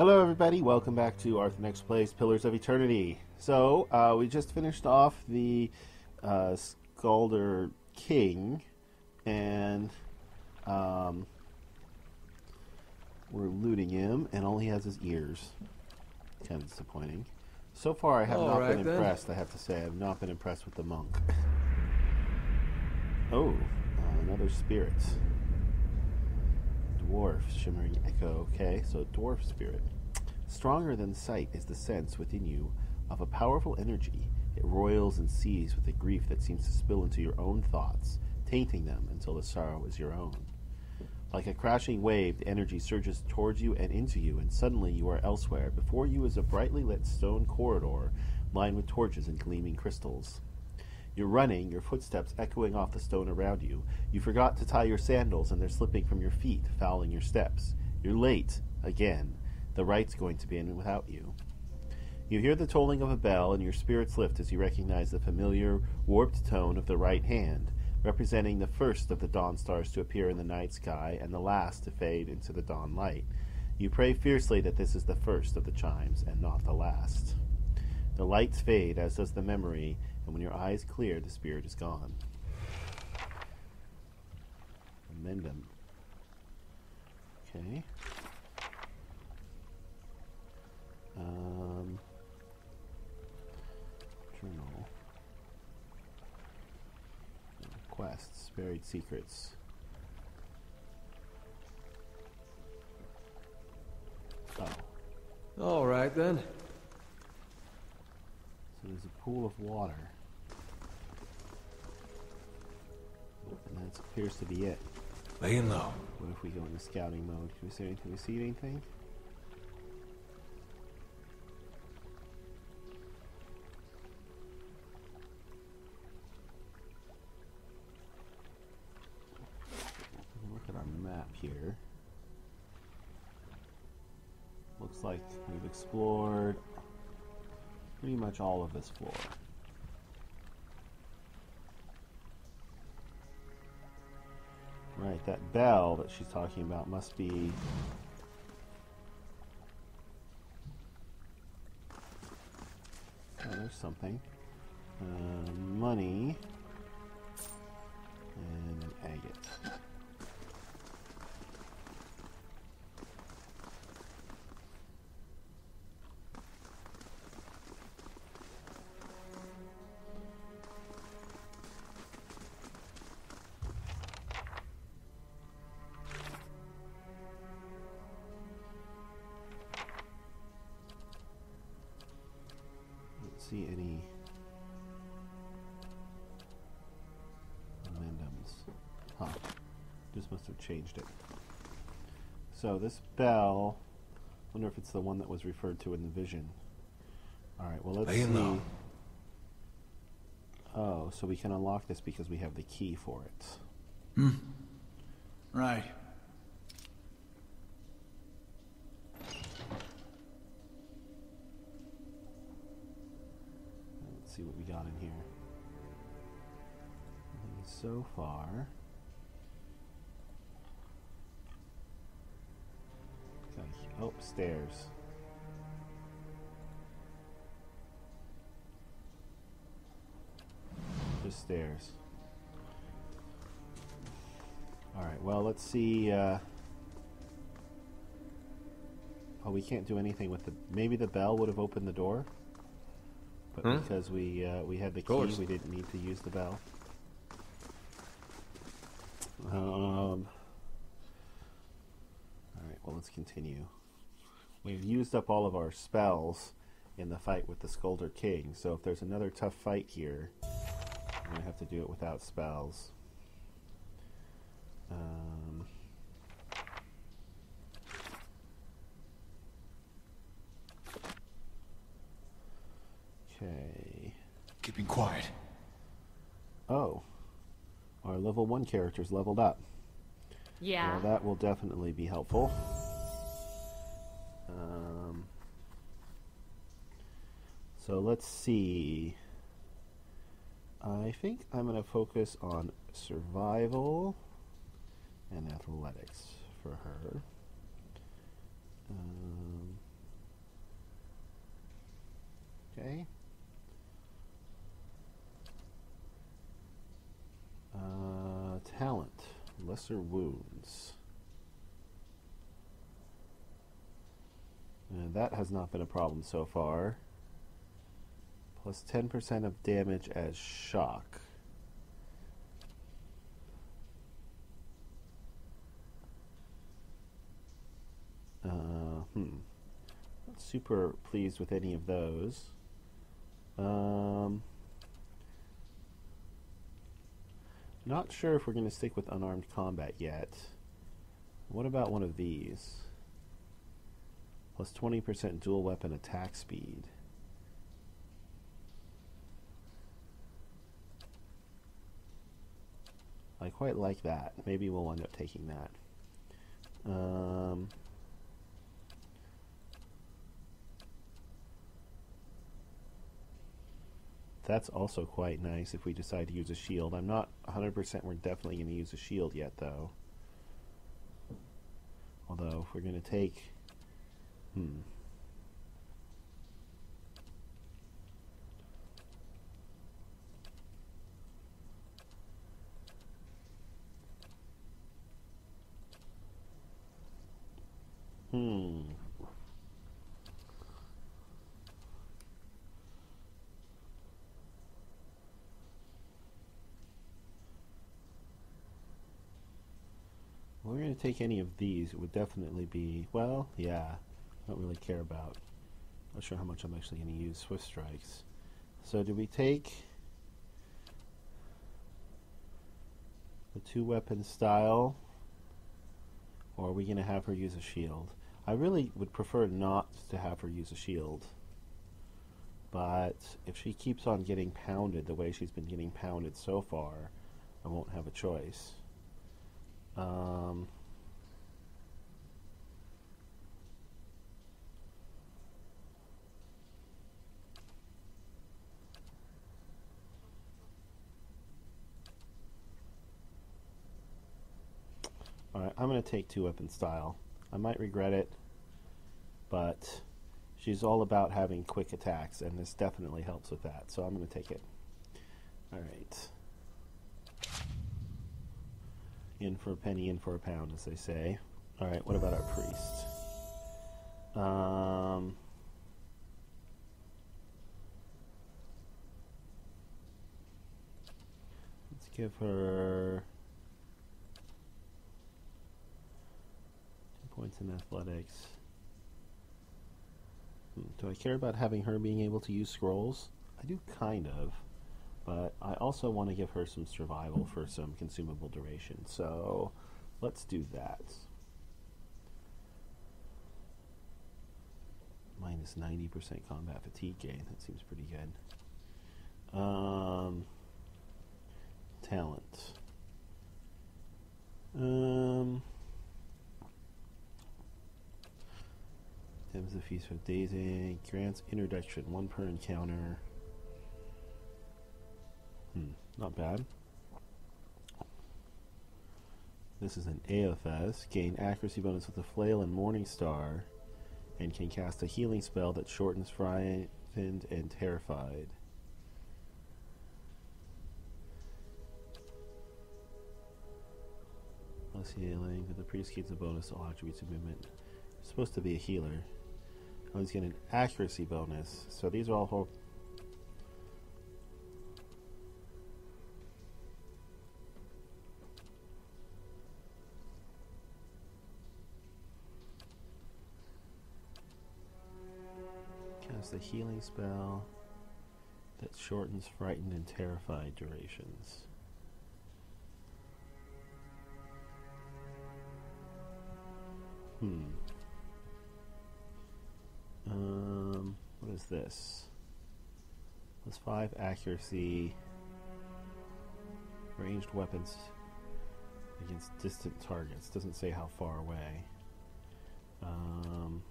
Hello, everybody. Welcome back to Arthenex Plays Pillars of Eternity. So, uh, we just finished off the uh, Skuldr King, and um, we're looting him, and all he has is ears. Kind of disappointing. So far, I have All not right, been then. impressed, I have to say. I have not been impressed with the monk. Oh, uh, another spirit. Dwarf, shimmering echo. Okay, so dwarf spirit. Stronger than sight is the sense within you of a powerful energy. It roils and seethes with a grief that seems to spill into your own thoughts, tainting them until the sorrow is your own. Like a crashing wave, the energy surges towards you and into you, and suddenly you are elsewhere. Before you is a brightly lit stone corridor lined with torches and gleaming crystals. You're running, your footsteps echoing off the stone around you. You forgot to tie your sandals, and they're slipping from your feet, fouling your steps. You're late, again. The right's going to be in without you. You hear the tolling of a bell, and your spirits lift as you recognize the familiar, warped tone of the right hand, representing the first of the dawn stars to appear in the night sky and the last to fade into the dawn light. You pray fiercely that this is the first of the chimes and not the last. The lights fade, as does the memory, and when your eyes clear, the spirit is gone. Amendum. Okay. Um, journal. Quests, buried secrets. Oh, All right then. So there's a pool of water. And that appears to be it. Laying low. What if we go into scouting mode? Can we see anything? Can we see anything? Look at our map here. Looks like we've explored pretty much all of this floor. Right, that bell that she's talking about must be. Oh, there's something. Uh, money. And an agate. Bell, wonder if it's the one that was referred to in the vision. Alright, well let's see. Oh, so we can unlock this because we have the key for it. Hmm. Right. Let's see what we got in here. So far. Stairs. Just stairs. Alright, well, let's see. Uh... Oh, we can't do anything with the. Maybe the bell would have opened the door? But Hmm? because we uh, we had the key, we didn't need to use the bell. Um. All right. Well, let's continue. We've used up all of our spells in the fight with the Skuldr King. So if there's another tough fight here, I'm gonna have to do it without spells. Um. Okay. Keeping quiet. Oh, our level one character's leveled up. Yeah. Well, that will definitely be helpful. Um, so let's see. I think I'm going to focus on survival and athletics for her. Um, okay. Uh, talent, lesser wounds. And that has not been a problem so far. Plus 10% of damage as shock. Uh, hmm. Not super pleased with any of those. Um, not sure if we're going to stick with unarmed combat yet. What about one of these? Plus 20% dual weapon attack speed. I quite like that. Maybe we'll end up taking that. Um, that's also quite nice if we decide to use a shield. I'm not 100% we're definitely going to use a shield yet, though. Although, if we're going to take... Hmm. Hmm. we're going to take any of these, it would definitely be, well, yeah, don't really care about. Not sure how much I'm actually going to use Swift Strikes. So do we take the two weapon style, or are we going to have her use a shield? I really would prefer not to have her use a shield. But if she keeps on getting pounded the way she's been getting pounded so far, I won't have a choice. Um, Alright, I'm going to take two weapon style. I might regret it, but she's all about having quick attacks, and this definitely helps with that, so I'm going to take it. Alright. In for a penny, in for a pound, as they say. Alright, what about our priest? Um, let's give her points in athletics. Do I care about having her being able to use scrolls? I do kind of but I also want to give her some survival for some consumable duration. So let's do that. Minus 90% combat fatigue gain. That seems pretty good. Um, talent. Um, Dems the Feast of Daisy. Grants introduction. One per encounter. Hmm, not bad. This is an AFS. Gain accuracy bonus with a flail and Morning Star, and can cast a healing spell that shortens frightened and terrified. Plus healing, but the priest keeps a bonus to all attributes of movement. Supposed to be a healer. Oh, he's getting an accuracy bonus. So these are all whole cast a healing spell that shortens frightened and terrified durations. Hmm. Um, what is this? Plus five accuracy. Ranged weapons against distant targets. Doesn't say how far away. Um,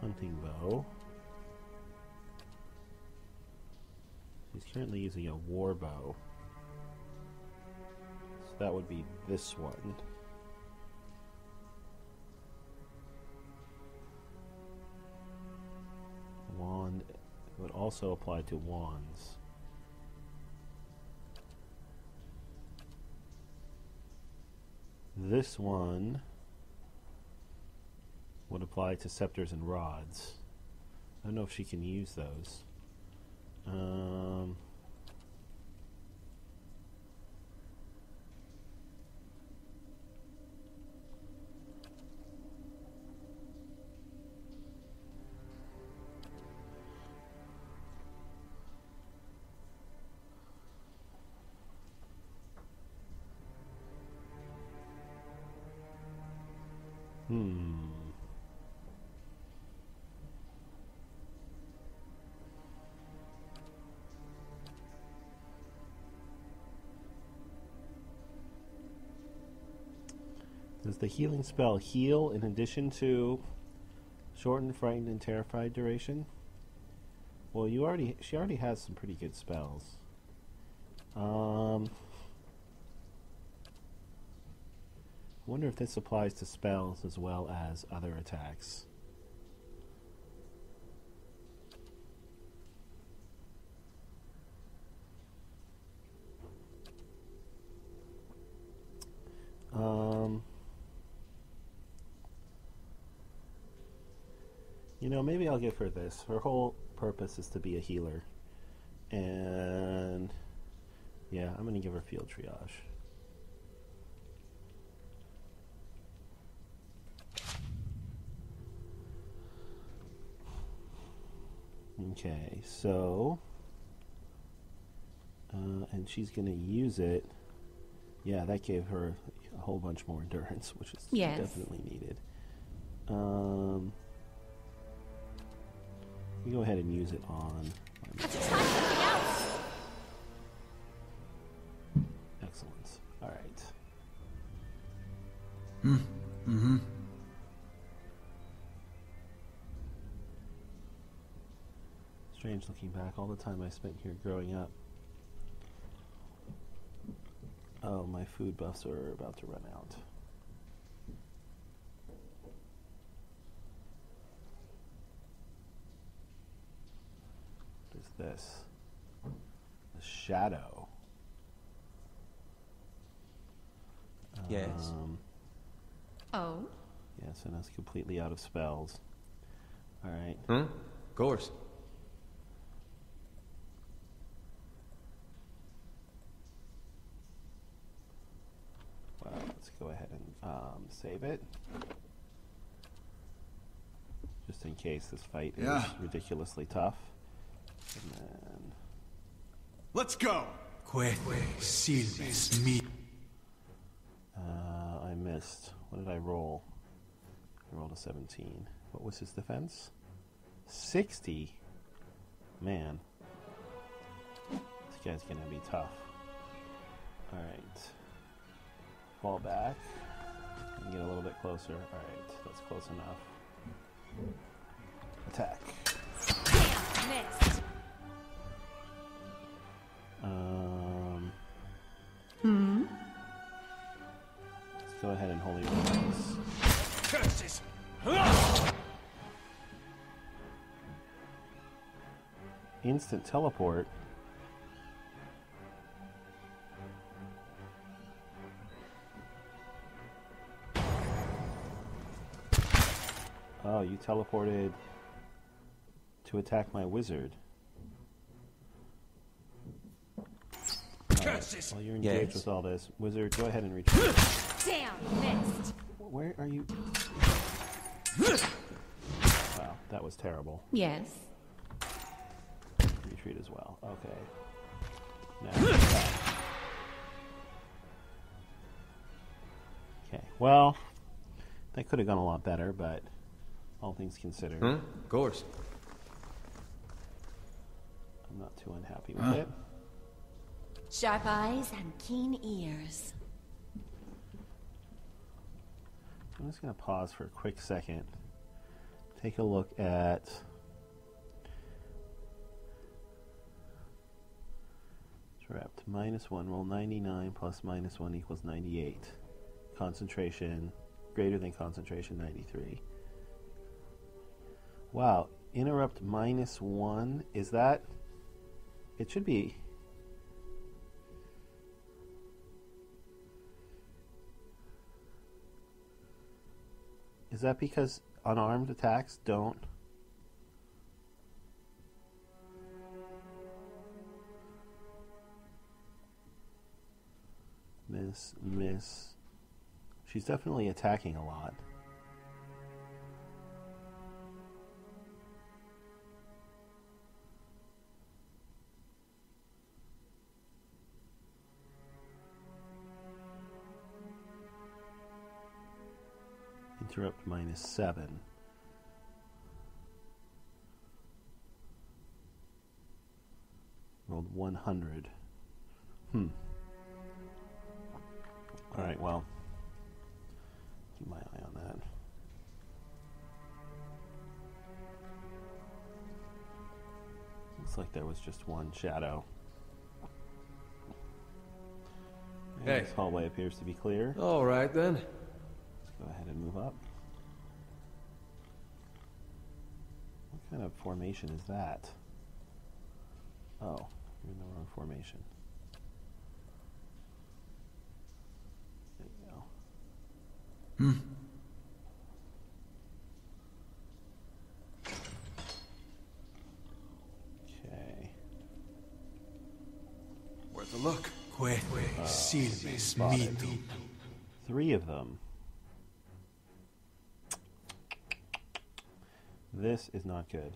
hunting bow. He's currently using a war bow. So that would be this one. wand would also apply to wands. This one would apply to scepters and rods. I don't know if she can use those. Um, the healing spell heal in addition to shortened, frightened, and terrified duration? Well, you already she already has some pretty good spells. Um, wonder if this applies to spells as well as other attacks. You know, maybe I'll give her this. Her whole purpose is to be a healer. And yeah, I'm going to give her field triage. Okay, so. Uh, and she's going to use it. Yeah, that gave her a whole bunch more endurance, which is Yes. definitely needed. Um, we go ahead and use it on. Have to try. Excellent. All right. Mm-hmm. Strange looking back all the time I spent here growing up. Oh, my food buffs are about to run out. This? A shadow. Yes. Um, Oh. yes, and it's completely out of spells. All right. Hmm? Of course. Well, let's go ahead and um, save it. Just in case this fight Yeah. is ridiculously tough. And then, Let's go! Que silves uh, I missed. What did I roll? I rolled a 17. What was his defense? 60? Man. This guy's gonna be tough. Alright. Fall back. And get a little bit closer. Alright, that's close enough. Attack. Missed. Um. Let's go ahead and holy release. curses. Instant teleport. Oh, you teleported to attack my wizard. Curses. While you're engaged Yes. with all this, wizard, go ahead and retreat. Damn. Missed. Where are you? Wow, that was terrible. Yes. Retreat as well. Okay. Now. Okay. Well, that could have gone a lot better, but all things considered, Hmm? Of course. I'm not too unhappy with it. Sharp eyes and keen ears. I'm just going to pause for a quick second. Take a look at. Trapped. Minus 1. Roll 99 plus minus 1 equals 98. Concentration greater than concentration 93. Wow. Interrupt minus 1. Is that. It should be. Is that because unarmed attacks don't? Miss, miss. She's definitely attacking a lot. Interrupt minus seven. Rolled 100. Hmm. Alright, well. Keep my eye on that. Looks like there was just one shadow. And Hey. This hallway appears to be clear. All right then. Go ahead and move up. What kind of formation is that? Oh, you're in the wrong formation. There you go. Hmm. Okay. Worth a look. Quae silves spotted. mitum. Three of them. This is not good.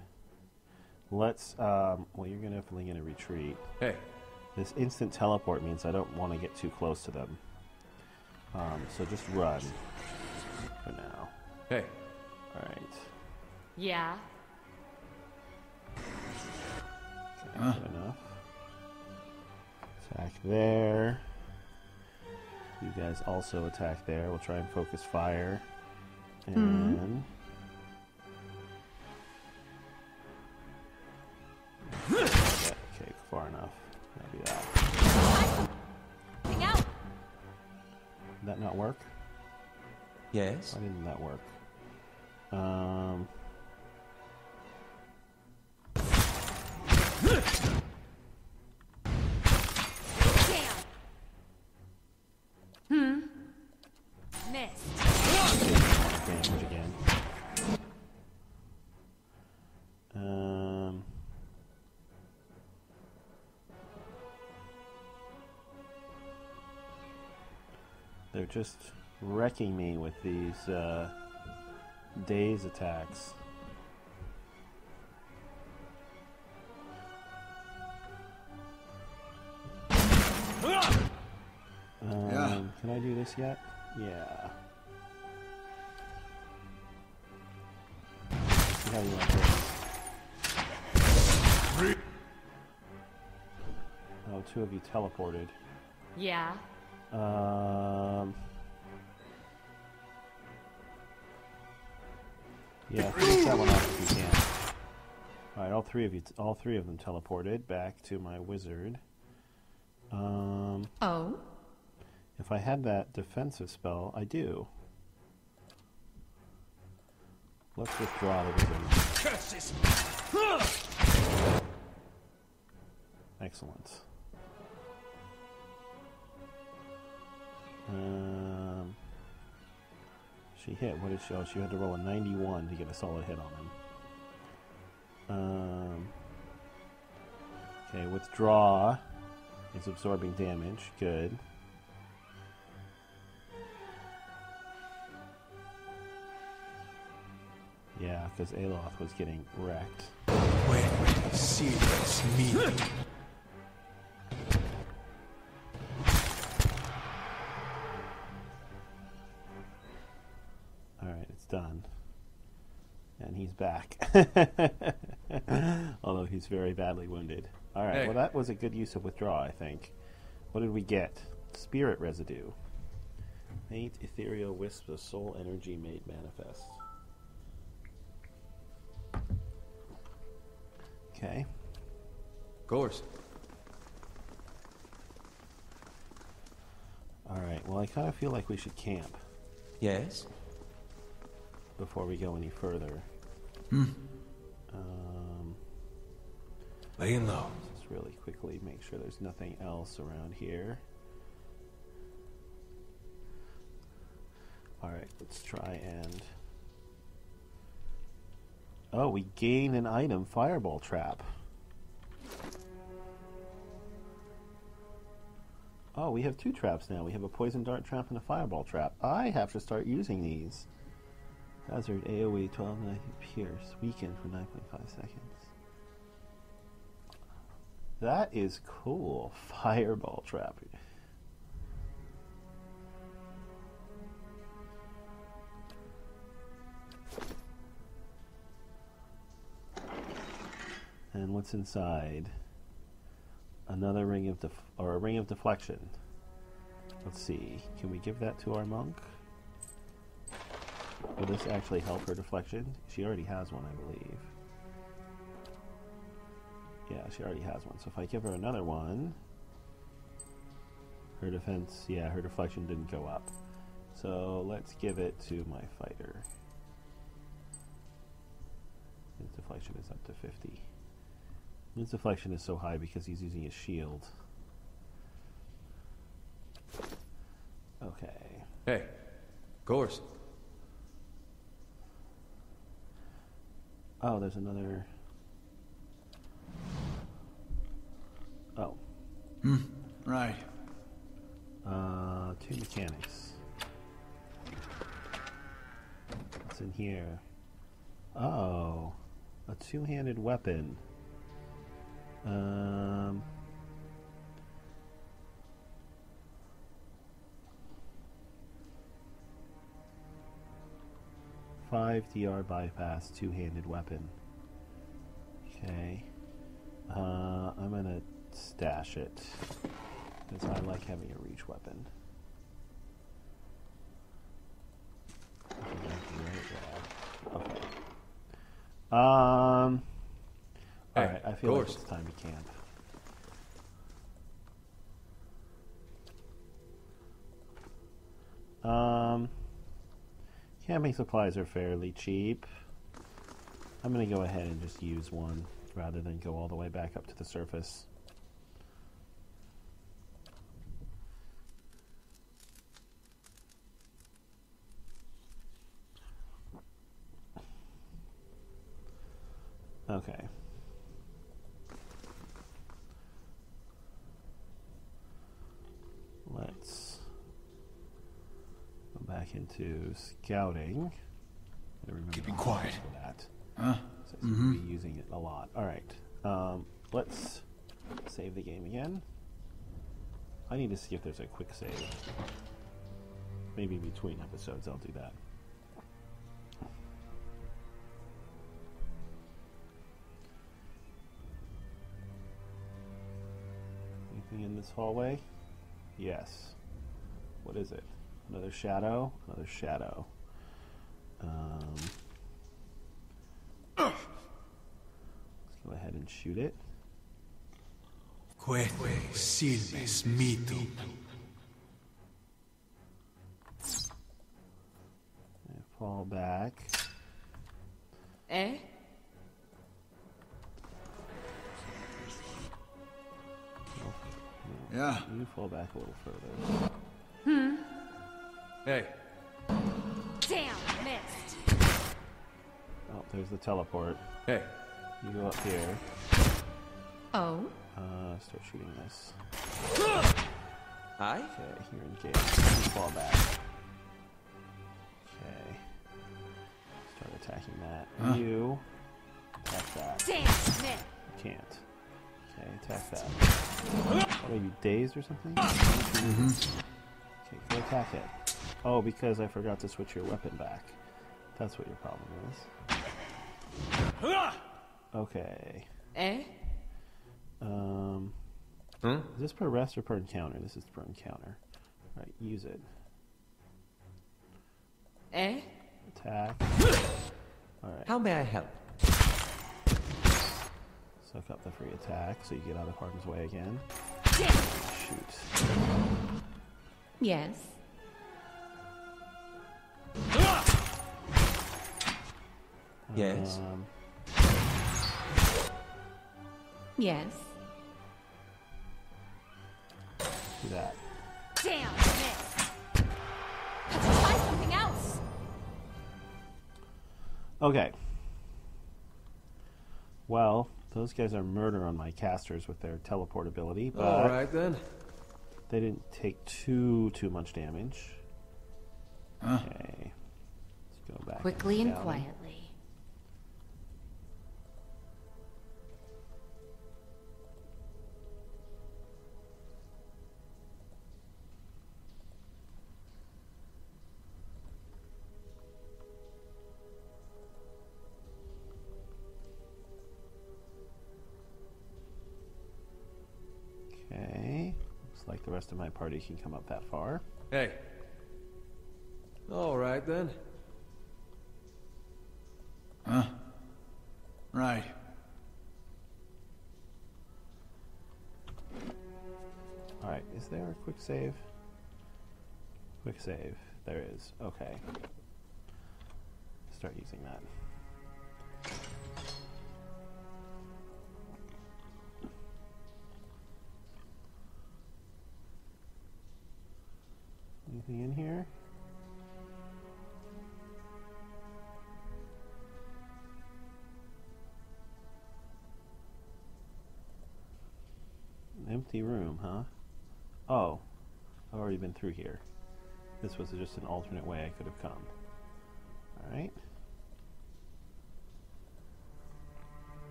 Let's, um, well, you're gonna definitely gonna retreat. Hey, This instant teleport means I don't want to get too close to them. Um, so just run for now. hey. Alright. Yeah. Okay, good enough. Attack there. You guys also attack there. We'll try and focus fire. And. Yeah, Yes. Why didn't that work? Um. Hmm. Damage again. Um, they're just wrecking me with these uh, daze attacks. Um, Yeah. Can I do this yet? Yeah. See how you like this. Oh, two of you teleported. Yeah. Um. Yeah, finish that one off if you can. All right, all three of you, all three of them teleported back to my wizard. Um, Oh. if I had that defensive spell, I do. Let's withdraw the wizard. Curses! Excellent. Um, she hit. What did she? Oh, she had to roll a 91 to get a solid hit on him. Um, okay, withdraw is absorbing damage. Good. Yeah, because Aloth was getting wrecked. Quae silves mitum. Although he's very badly wounded. All right, Hey. well, that was a good use of withdraw, I think. What did we get? Spirit residue. Eight ethereal wisps of soul energy made manifest. Okay. Of course. All right, well, I kind of feel like we should camp Yes. before we go any further. Hmm. Um, Laying low. Just really quickly make sure there's nothing else around here. Alright, let's try and Oh, we gain an item, Fireball Trap. Oh, we have two traps now. We have a Poison Dart Trap and a Fireball Trap. I have to start using these. Hazard AoE 12 9 Pierce. weakened for 9.5 seconds. That is cool. Fireball Trap. And what's inside? Another ring of def- or a ring of deflection. Let's see. Can we give that to our monk? Will this actually help her deflection? She already has one, I believe. Yeah, she already has one. So if I give her another one, her defense, yeah, her deflection didn't go up. So let's give it to my fighter. His deflection is up to 50. His deflection is so high because he's using his shield. Okay. Hey, Gorst. Oh, there's another. Oh, Right. uh, two mechanics. What's in here? Oh, a two-handed weapon. Um. Five DR bypass, two-handed weapon. Okay. Uh, I'm gonna stash it because I like having a reach weapon. Okay. Um. All right. I feel like it's time to camp. Um. Camping supplies are fairly cheap. I'm going to go ahead and just use one rather than go all the way back up to the surface. Okay. Let's go back into scouting. Keeping quiet. do that. Huh? So I seem to be using it a lot. All right. Um, let's save the game again. I need to see if there's a quick save. Maybe between episodes I'll do that. Anything in this hallway? Yes. What is it? Another shadow? Another shadow. Um, let's go ahead and shoot it. Quete silves mitum. Fall back. Eh? Yeah. You fall back a little further. Hey, Damn, missed. Oh, there's the teleport. hey. You go up here. Oh? Uh, start shooting this. Aye? Okay, you're engaged. You fall back. Okay. Start attacking that. You attack that. Damn, missed. You can't. Okay, attack that. What are you dazed or something? Okay, go attack it. Oh, because I forgot to switch your weapon back. That's what your problem is. Okay. Eh? Um, Hmm? is this per rest or per encounter? This is per encounter. All right, use it. Eh? Attack. All right, How may I help? suck up the free attack so you get out of harm's way again. Damn. Shoot. Yes. Yes? Um, Yes. do that. Damn, missed. Let's try something else. Okay. Well, those guys are murder on my casters with their teleportability, but All right then. they didn't take too too much damage. Huh? Okay. Let's go back. Quickly and down. quietly. Rest of my party can come up that far. Hey. All right then. Huh? Right. Alright, is there a quick save? Quick save. There is. Okay. Start using that. Anything in here? An empty room, huh? Oh, I've already been through here. This was just an alternate way I could have come. Alright.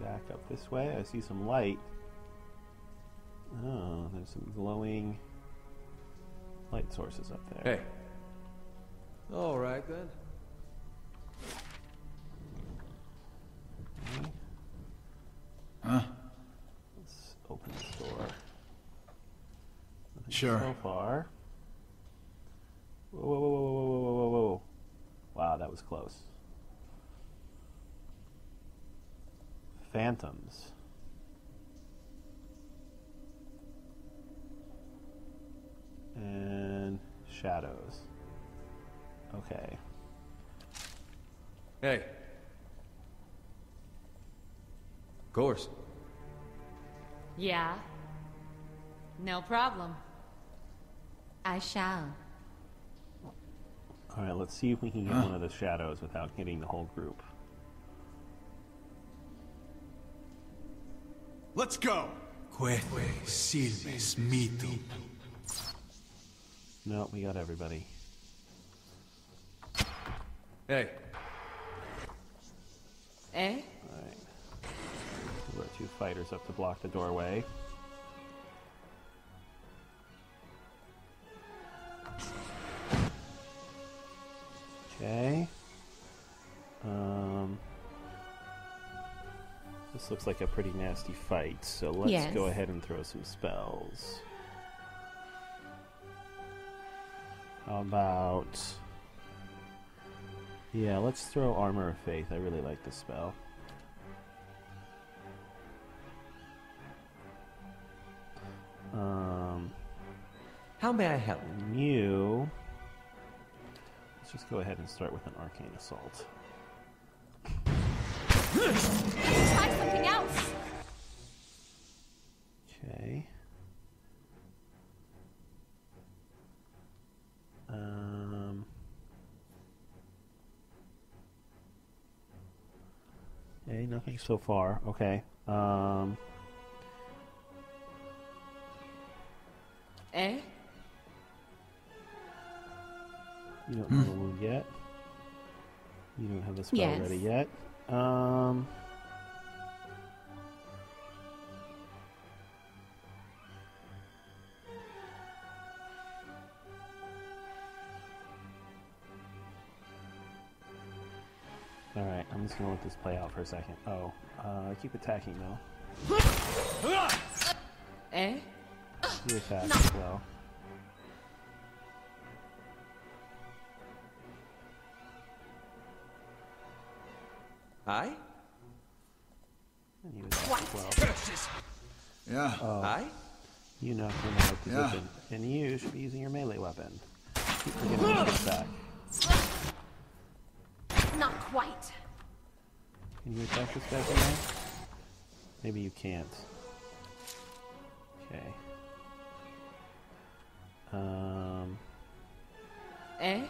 Back up this way. I see some light. Oh, there's some glowing light sources up there. Hey. All right then. Okay, Huh? Let's open this door. Nothing Sure. So far. Whoa, whoa, whoa, whoa, whoa, whoa, whoa, whoa. Wow, that was close. Phantoms. And shadows. Okay. Hey. Course. Yeah. No problem. I shall. All right, let's see if we can get one of the shadows without hitting the whole group. Let's go. Quete silves mitum. No, we got everybody. Hey. Eh? All right. We've got two fighters up to block the doorway. Okay. Um, this looks like a pretty nasty fight, so let's Yes. go ahead and throw some spells. About. Yeah, let's throw Armor of Faith. I really like this spell. Um, How may I help? you. Let's just go ahead and start with an Arcane Assault. Try something else! Nothing so far. Okay. Um. Eh? You don't have a wound yet. You don't have the spell Yes. ready yet. Um. Gonna let this play out for a second. Oh, uh, keep attacking though. Eh? You attack as well. I? And you attack as well. Yeah. I? You know him out of Yeah. and you should be using your melee weapon. Keep forgetting to attack. Not quite. Can you attack this guy? Maybe you can't. Okay. Um. Eh?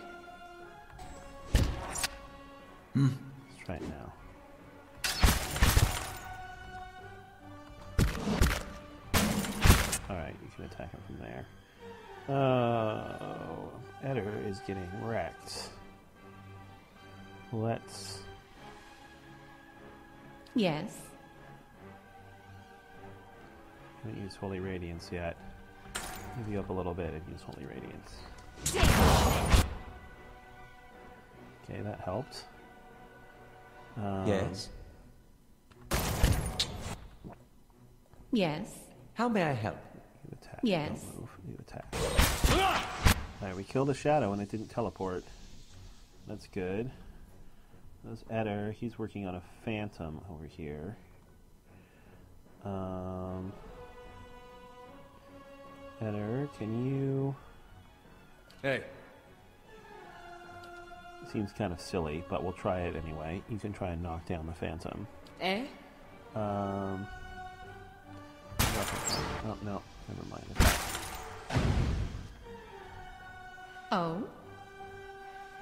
Hmm. Let's try it now. Alright, you can attack him from there. Oh. Eder is getting wrecked. Let's Yes. Don't use Holy Radiance yet. Move you up a little bit and use Holy Radiance. Okay, that helped. Um, yes. Yes. How may I help? You attack. Yes. Don't move. You attack. Alright, we killed a shadow and it didn't teleport. That's good. There's Eder. He's working on a phantom over here. Um, Eder, can you. Hey, Seems kind of silly, but we'll try it anyway. You can try and knock down the phantom. Eh? Um. Oh, no. Never mind. Oh?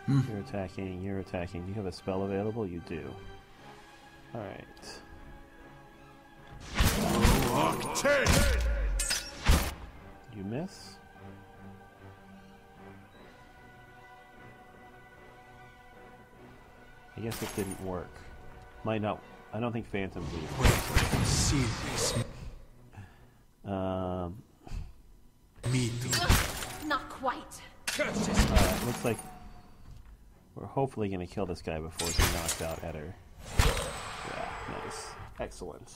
You're attacking, you're attacking. Do you have a spell available? You do. Alright. Octane! You miss? I guess it didn't work. Might not. I don't think Phantom leave. Sirve Um, mito. Not quite. alright, looks like we're hopefully going to kill this guy before he knocks out Eder. Yeah, nice. Excellent.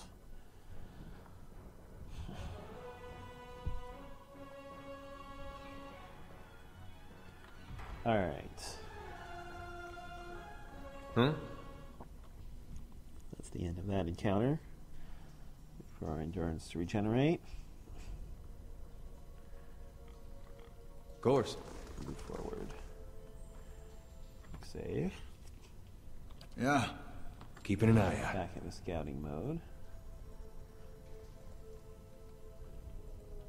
Alright. huh? Hmm? That's the end of that encounter. For our endurance to regenerate. Of course. Move forward. Save. Yeah. Keeping an eye out. Back the scouting mode.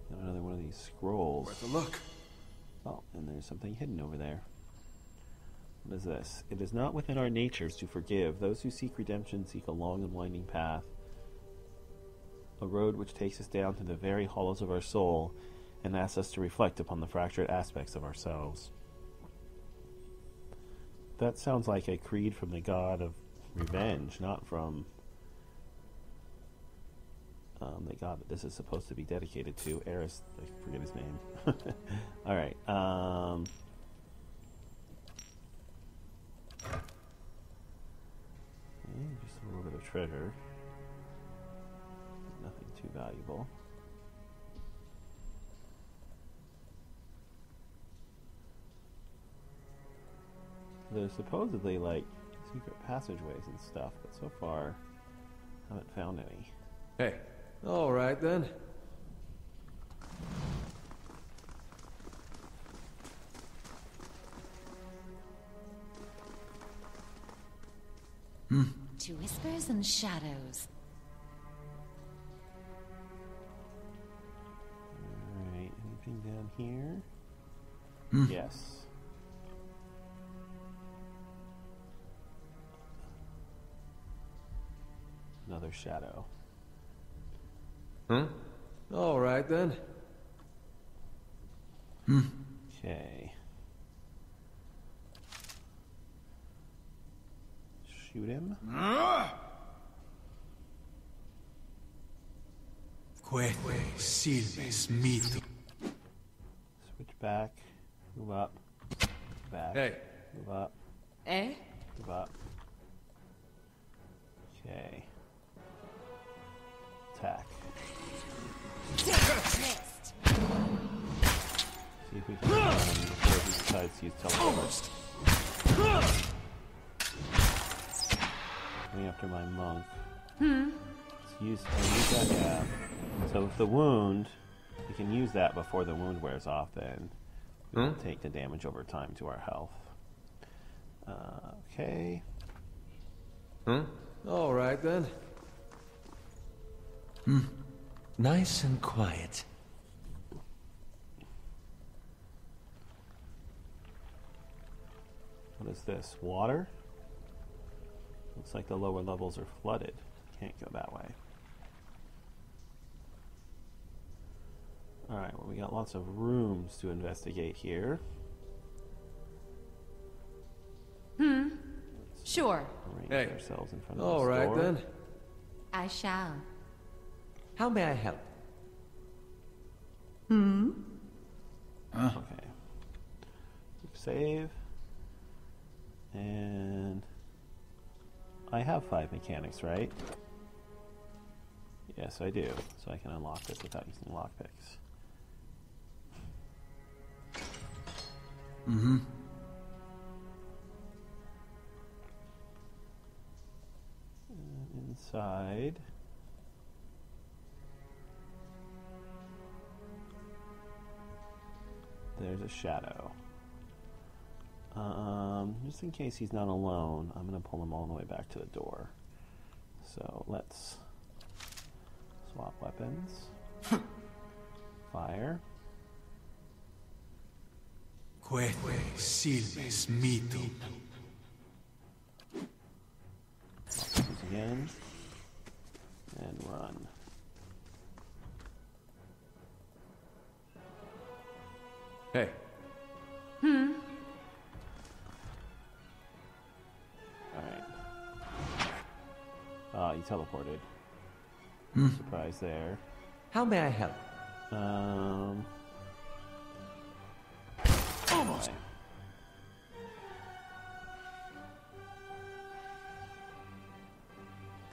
Got another one of these scrolls. Worth a look. Oh, and there's something hidden over there. What is this? It is not within our natures to forgive. Those who seek redemption seek a long and winding path, a road which takes us down to the very hollows of our soul and asks us to reflect upon the fractured aspects of ourselves. That sounds like a creed from the god of revenge, not from um, the god that this is supposed to be dedicated to, Eris. I forget his name. All right. Um, just a little bit of treasure. Nothing too valuable. There's supposedly like secret passageways and stuff, but so far haven't found any. Hey, all right then. Hmm. To whispers and shadows. Alright, anything down here? Hmm. Yes. Another shadow. Huh? All right then. Hmm. Okay. Shoot him. Quete silves mito. Switch back. Move up. Back. Hey, Move up. Eh? Move up. Okay. Attack. Missed. See if we can kill him before he decides to use teleport. Going after my monk. Hmm. Let's use, use that, yeah. So with the wound, we can use that before the wound wears off then. We Hmm? will take the damage over time to our health. Uh, okay. huh? All right then. Nice and quiet. What is this? Water? Looks like the lower levels are flooded. Can't go that way. Alright, well, we got lots of rooms to investigate here. Hmm. Sure. Arrange Hey. ourselves in front of All this right door. then. I shall. How may I help? Hmm. Okay. Save. And I have five mechanics, right? Yes, I do. So I can unlock this without using lockpicks. Mm-hmm. Inside. There's a shadow. Um, just in case he's not alone, I'm going to pull him all the way back to the door. So let's swap weapons. Fire. Quete silves mito. Use again. And run. Hey, Hmm? Alright. Ah, you teleported. Surprise there. How may I help? Um. Almost. okay.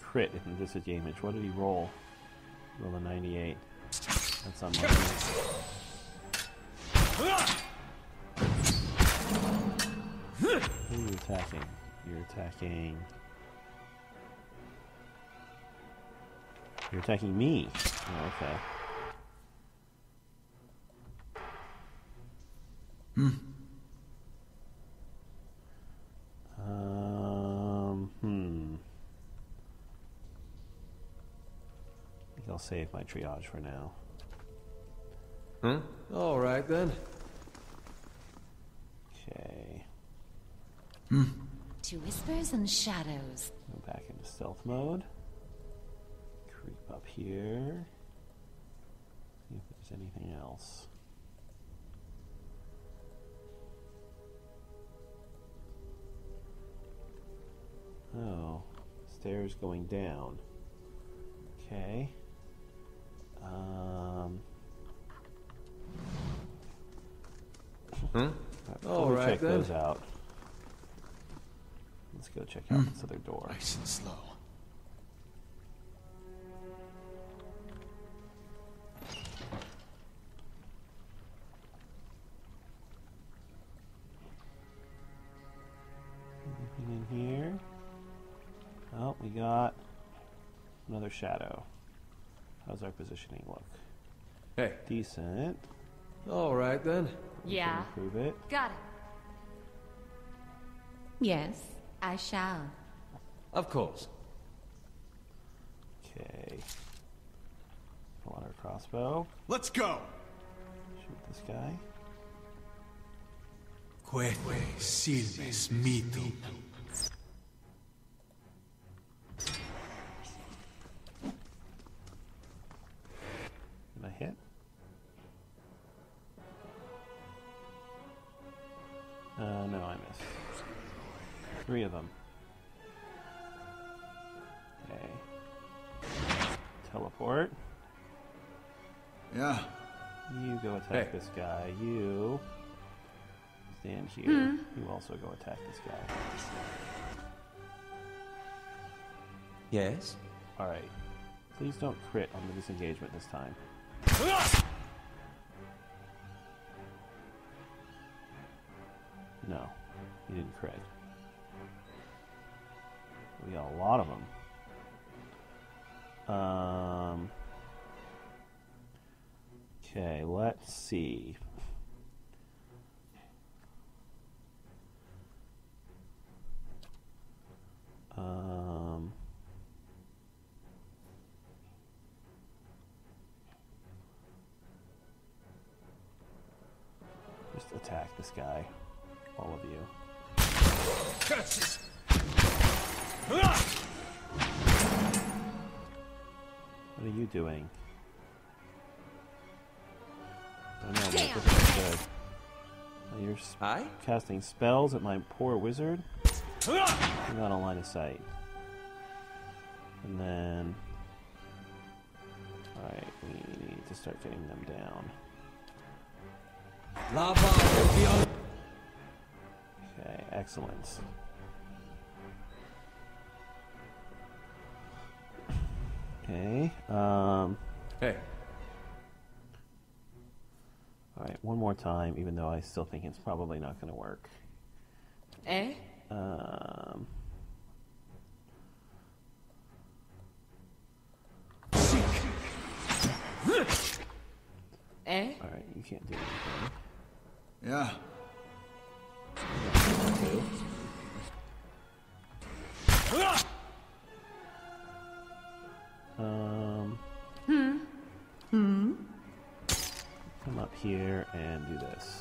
Crit in this is damage. What did he roll? Roll a 98. That's unlucky. attacking? You're attacking. You're attacking me. Oh, okay. Um, hmm. I think I'll save my triage for now. all right then. Okay. To whispers and shadows. Go back into stealth mode. Creep up here. See if there's anything else. Oh, stairs going down. Okay. Um. Alright, before All check then. those out. Let's go check out hmm. this other door. Nice and slow. Anything in here? Oh, we got another shadow. How's our positioning look? Hey, Decent. all right then. We can Yeah. Improve it. Got it. Yes, I shall. Of course. Okay. Pull out our crossbow. Let's go. Shoot this guy. Quete silves mito. Stand here. You also go attack this guy. Yes? Alright. Please don't crit on the disengagement this time. No, he didn't crit. We got a lot of them. Um. Okay, let's see. This guy. All of you. What are you doing? I know, but this is good. Oh, You're s- Aye? casting spells at my poor wizard. You're not on line of sight. And then. Alright, we need to start getting them down. Lava beyond. Okay, excellent. Okay, um. Hey, Alright, one more time, even though I still think it's probably not going to work. Eh? Um. Eh? Alright, you can't do anything. Yeah. Um. Come up here and do this.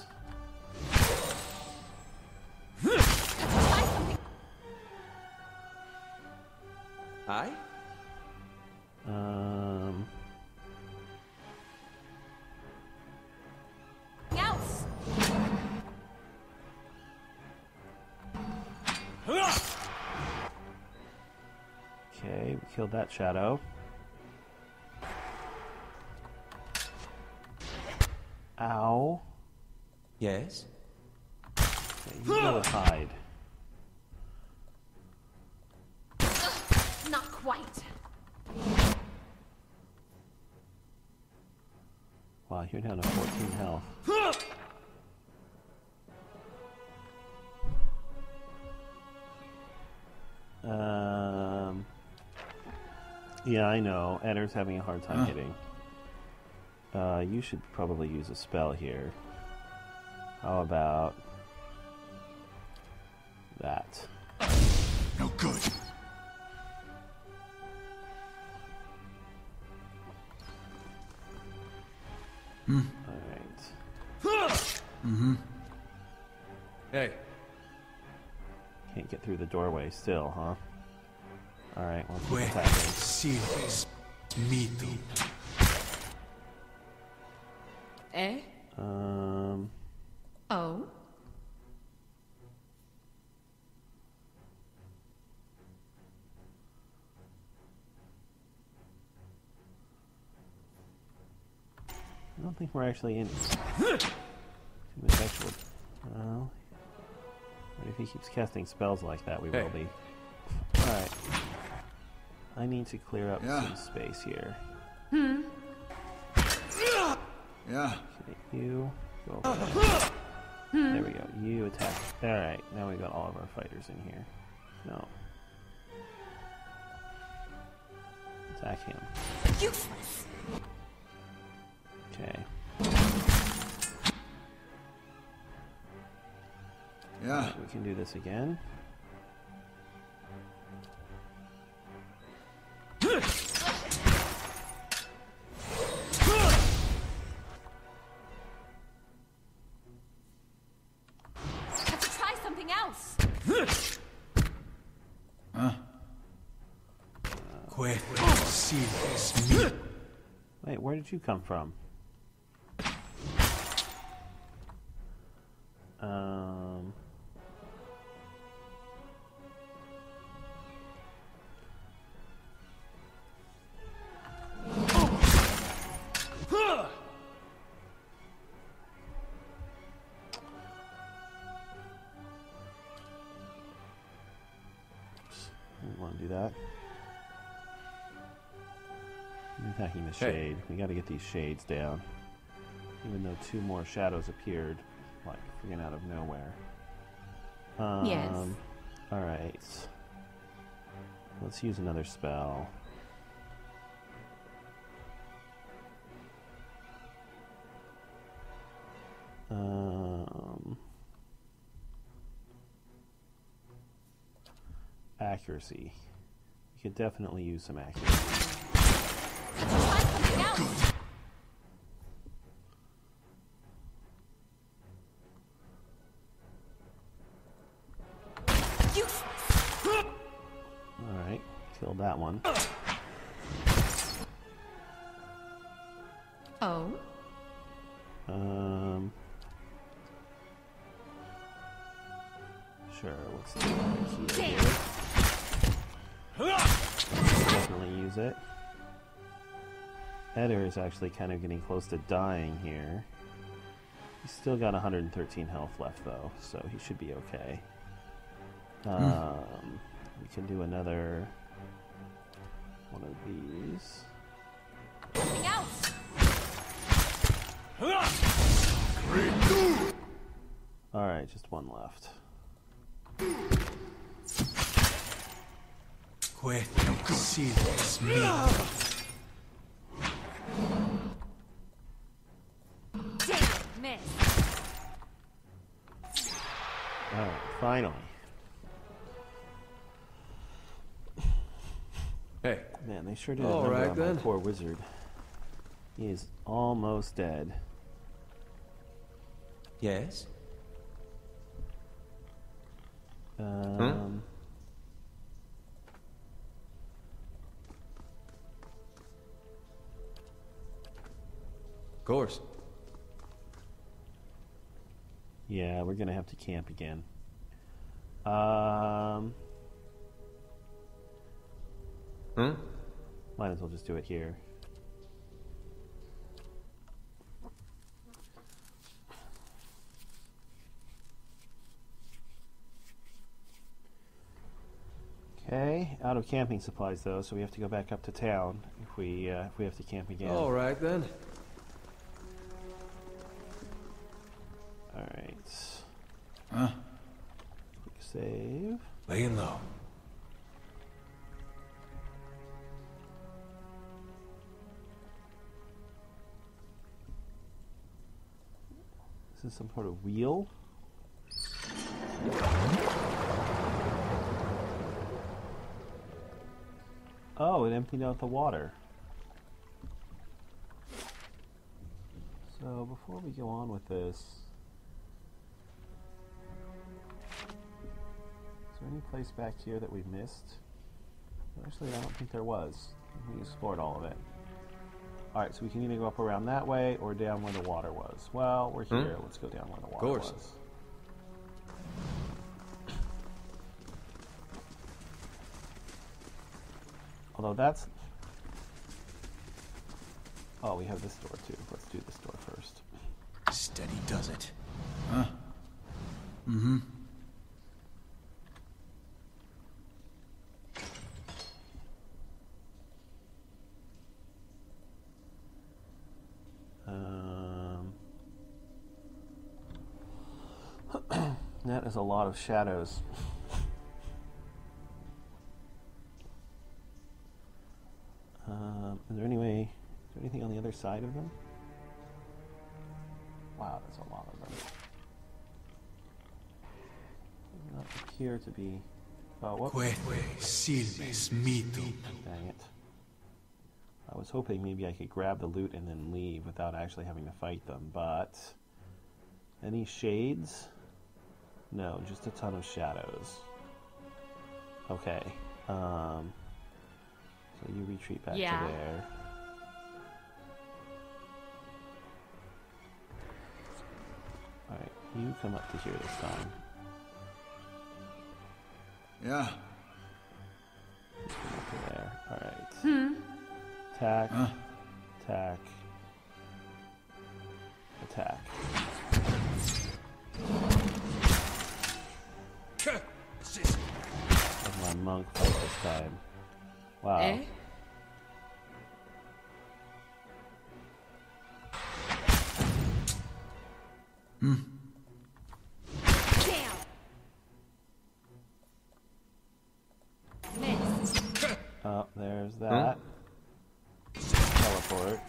Okay, we killed that shadow. Ow. Yes? Okay, you gotta hide. Not quite. Wow, you're down to 14 health. Yeah, I know. Eder's having a hard time hitting. Uh, you should probably use a spell here. How about that? No good. All right. Mhm. hey, Can't get through the doorway still, huh? All right. Well, keep Quae attacking. silves mito. Eh? Um. Oh? I don't think we're actually in. Too. Well, but if he keeps casting spells like that, we Hey. will be. All right. I need to clear up Yeah. some space here. Hmm. Yeah. You go over there. There we go. You attack. All right. Now we got all of our fighters in here. No. Attack him. Useless! Okay. Yeah. We can do this again. Wait, where did you come from? Um. I'm attacking the Hey. shade. We got to get these shades down. Even though two more shadows appeared, like freaking out of nowhere. Um, Yes. All right. Let's use another spell. Um, accuracy. You could definitely use some accuracy. Have to try something else! Useless! All right, killed that one. Oh? Eder is actually kind of getting close to dying here. He's still got 113 health left though, so he should be okay. Um, we can do another one of these. Something else. All right, just one left. Questo silves mito. Damn finally. Hey, Man, they sure did All remember right, on my then. poor wizard. He is almost dead. Yes? Um, of course. Yeah, we're gonna have to camp again. Um, Hmm? might as well just do it here. Okay, out of camping supplies though, so we have to go back up to town if we uh, if we have to camp again. All right then. All right. Huh? Save. Laying low. This is some sort of wheel. Oh, it emptied out the water. So before we go on with this, place back here that we missed? Actually, I don't think there was. We explored all of it. Alright, so we can either go up around that way or down where the water was. Well, we're here. Let's go down where the water of course. was. Although that's. Oh, we have this door too. Let's do this door first. Steady does it. Huh? Mm-hmm. Is a lot of shadows. um, is there any way? Is there anything on the other side of them? Wow, that's a lot of them. Not appear to be. Oh, whoops. Queque silves mito. Dang it. I was hoping maybe I could grab the loot and then leave without actually having to fight them, but. Any shades? No, just a ton of shadows. Okay. Um. So you retreat back Yeah. to there. Alright, you come up to here this time. Yeah. Come up to there. Alright. Hmm. Attack. Attack. Attack. Monk fight this time. Wow. Eh? Damn. Oh, there's that. Teleport.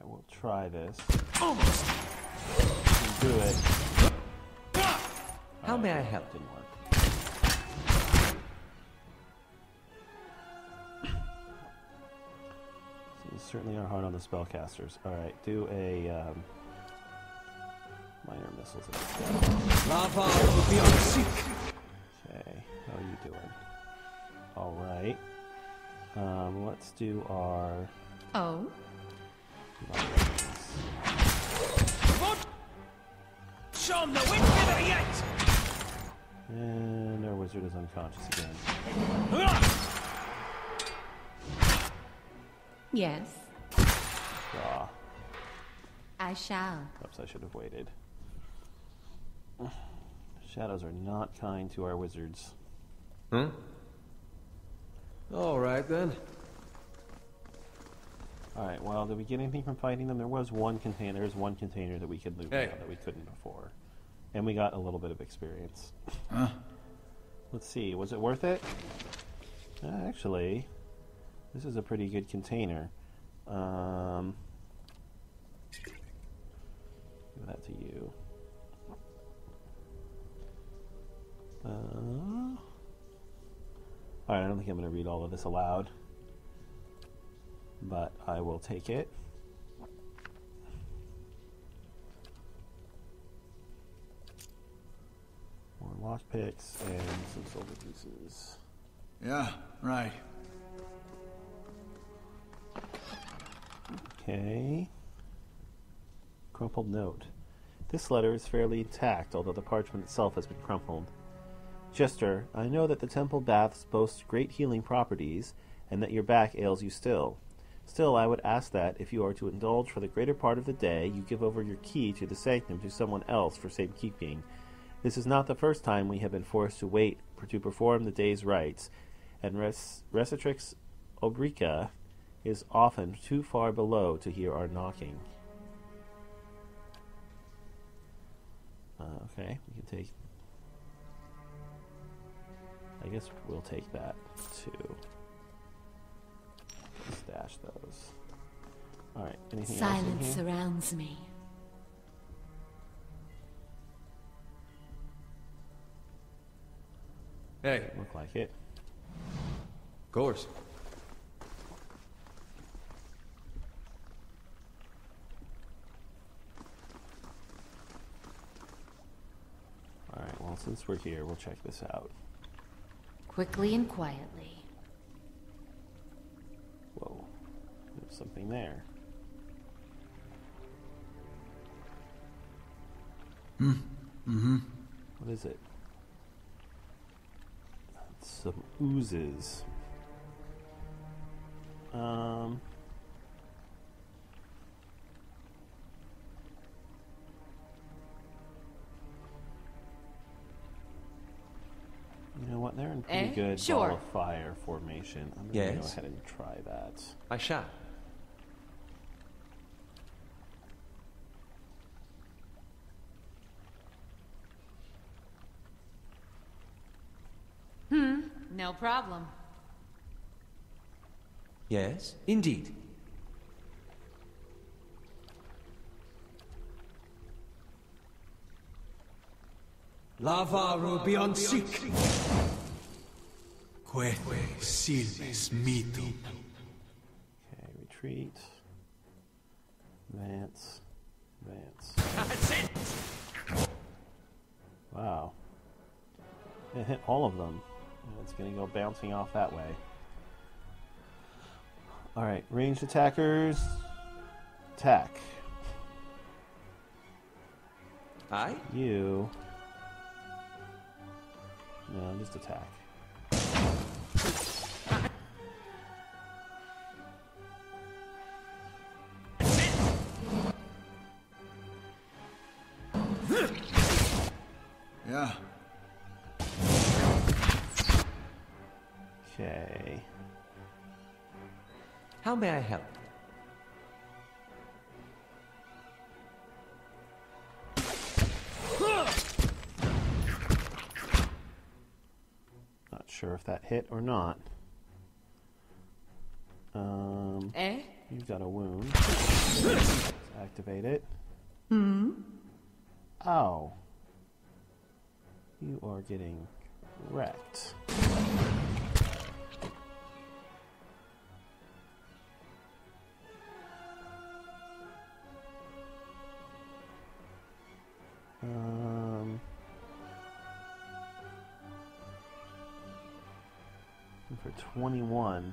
I will try this. Almost. Do it. How may I help? Didn't work. So you certainly are hard on the spellcasters. Alright, do a um, minor missiles instead. Lava will be on seek. Okay, how are you doing? Alright. Um, let's do our Oh? Show 'em the wind yet! And our wizard is unconscious again. Yes, Ah, I shall. oops, I should have waited. Shadows are not kind to our wizards. Hmm? All right then. Alright, well, did we get anything from fighting them? There was one container, there's one container that we could loot Hey. now that we couldn't before. And we got a little bit of experience. Huh? Let's see, was it worth it? Uh, actually, this is a pretty good container. Um, give that to you. Uh, Alright, I don't think I'm going to read all of this aloud. But I will take it. More lockpicks and some silver pieces. Yeah, right. Okay. Crumpled note. This letter is fairly intact, although the parchment itself has been crumpled. Jester, I know that the temple baths boast great healing properties, and that your back ails you still. Still, I would ask that, if you are to indulge for the greater part of the day, you give over your key to the sanctum to someone else for safekeeping. This is not the first time we have been forced to wait for, to perform the day's rites, and Res- Resitrix Obrica is often too far below to hear our knocking. Uh, okay, we can take. I guess we'll take that too. Stash those. Alright, anything else in Silence surrounds me. Hey, Look like it. Of course. Alright, well, since we're here, we'll check this out. Quickly and quietly. Whoa, there's something there. Hmm. Mm-hmm. What is it? Some oozes. Um. You know what? They're in pretty Eh? good Sure. ball of fire formation. I'm gonna go ahead and try that. I shall. No problem. Yes, indeed. Lavaru beyond seek. Quete silves mitum. Okay, retreat. Advance. Advance. That's it. Wow. It hit all of them. It's going to go bouncing off that way. Alright, ranged attackers. Attack. I? You. No, just attack. May I help? Not sure if that hit or not. Um, Eh? you've got a wound. Let's activate it. Hmm? Ow. You are getting wrecked. 21.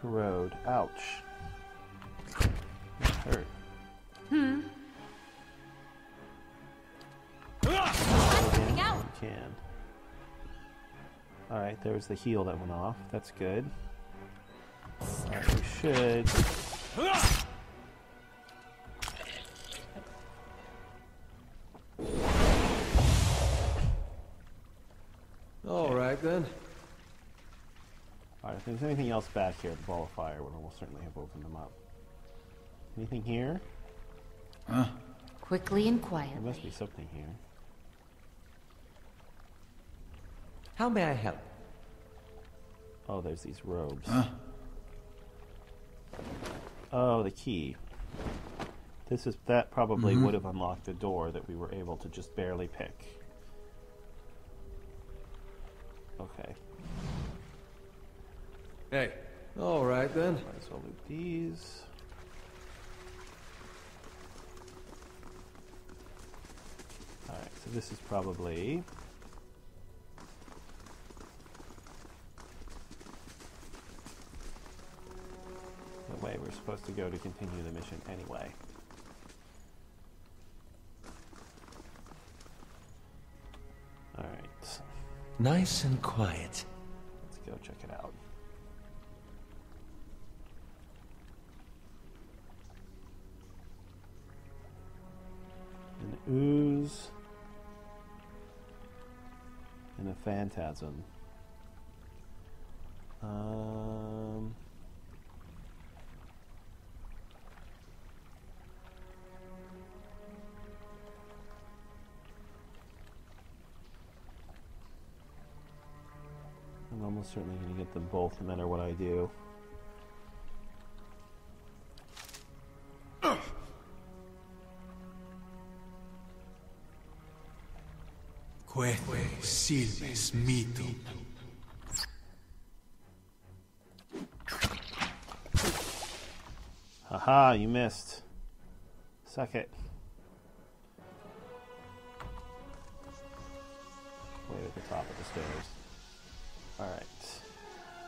Corrode. Ouch. hurt. Hmm. Something out. You can. Alright, there was the heal that went off. That's good. Alright, we should. If there's anything else back here, the ball of fire would almost certainly have opened them up. Anything here? Quickly and quietly. There must be something here. How may I help? Oh, there's these robes. Oh, the key. This is that probably mm-hmm. would have unlocked the door that we were able to just barely pick. Okay, Hey. All right then. might as well loot these. Alright, so this is probably the way we're supposed to go to continue the mission anyway. Alright, Nice and quiet. let's go check it out. Ooze and a phantasm. Um, I'm almost certainly going to get them both no matter what I do. Quae silves mitum. Haha, you missed. Suck it. Way at the top of the stairs. Alright.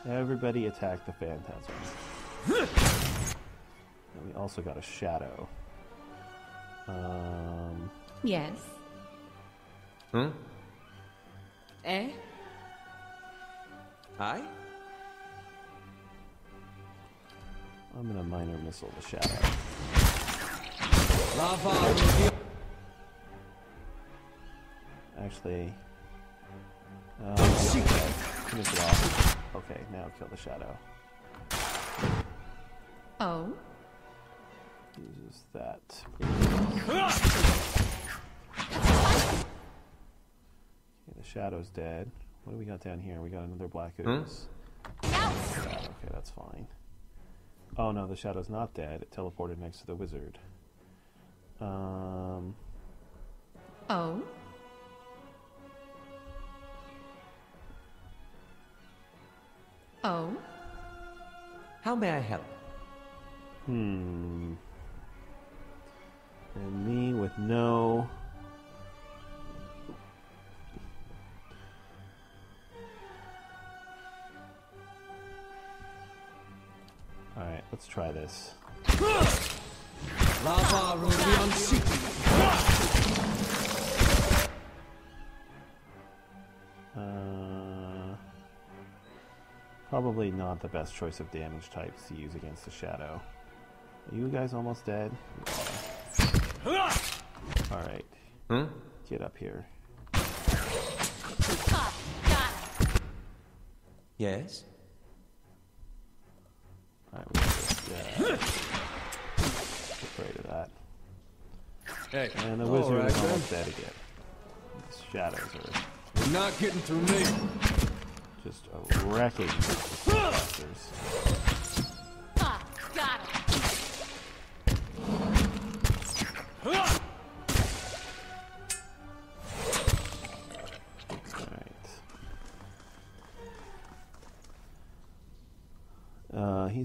Everybody attack the phantasm. and we also got a shadow. Um, Yes. Hmm? Eh? I? I'm gonna minor missile the shadow. Lava. Actually, uh, okay. it off. Okay, now kill the shadow. Oh? Uses that. Shadow's dead. What do we got down here? We got another black ooze. Out! Okay, that's fine. Oh no, the shadow's not dead. It teleported next to the wizard. Um, Oh? Oh? How may I help? hmm. And me with no. Alright, let's try this. Lava reveal secret. Uh, probably not the best choice of damage types to use against the shadow. Are you guys almost dead? Alright, Hmm? get up here. Ha! Got it! Yes? Get rid of that. Hey. And the all wizard right is almost dead again. These shadows are You're not getting through me. just a wrecking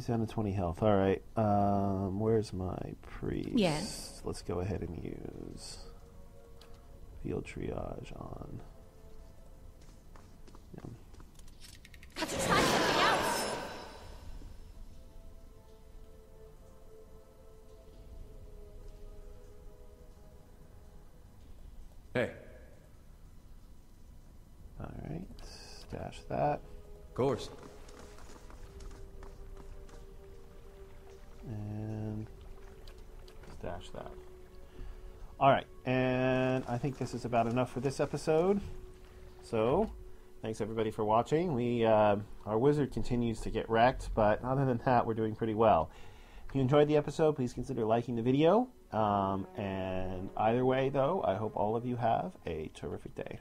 He's down to 20 health. All right. Um, where's my priest? Yes. Let's go ahead and use field triage on. To try something else. Hey. All right. Stash that. Of course. That. All right, and I think this is about enough for this episode. So, thanks everybody for watching. We uh, our wizard continues to get wrecked, but other than that, we're doing pretty well. If you enjoyed the episode, please consider liking the video. Um, and either way, though, I hope all of you have a terrific day.